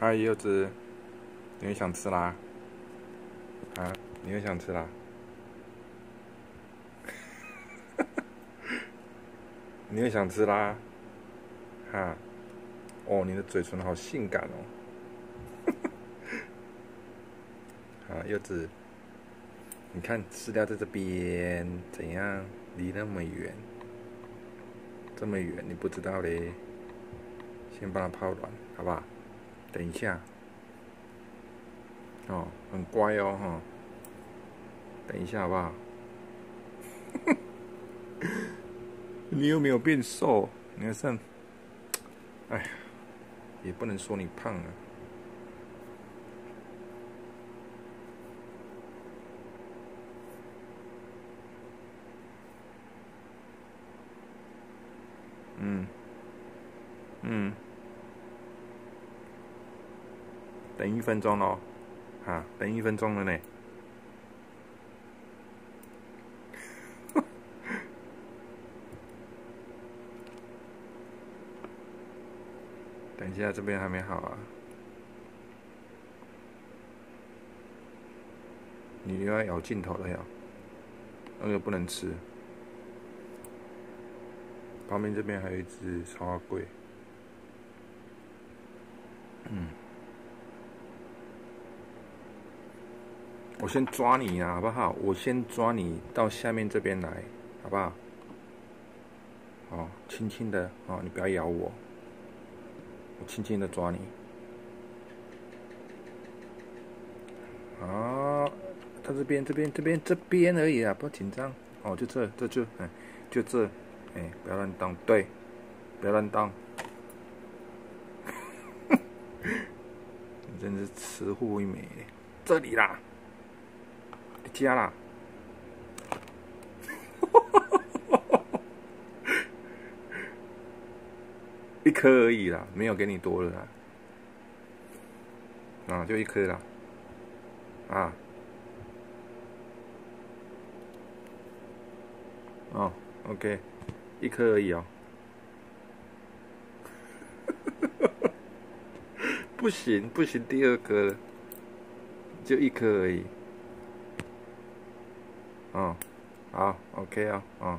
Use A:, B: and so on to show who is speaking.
A: 嗨，柚子，你又想吃啦？啊，你又想吃啦？你又想吃啦？哈？哦，你的嘴唇好性感哦！啊，柚子，你看饲料在这边，怎样？离那么远，这么远，你不知道嘞？先帮它泡软，好不好？等一下，哦，很乖哦，哈。等一下，好不好？你又没有变瘦，你看上，哎呀，也不能说你胖啊。嗯，嗯。等一分钟喽，哈，等一分钟了呢。等一下，这边还没好啊。你又要咬镜头了呀？那个不能吃。旁边这边还有一只超花龟。嗯。我先抓你呀，好不好？我先抓你到下面这边来，好不好？哦，轻轻的哦，你不要咬我，我轻轻的抓你。啊，他这边这边这边这边而已啊，不要紧张。哦，就这这就嗯，就这，哎，不要乱动，对，不要乱动。你真是慈父一枚，这里啦。加啦，一颗而已啦，没有给你多了啦，啊，就一颗啦，啊，哦，OK，一颗而已哦，不行不行，第二颗了，就一颗而已。嗯，好，OK 啊，嗯。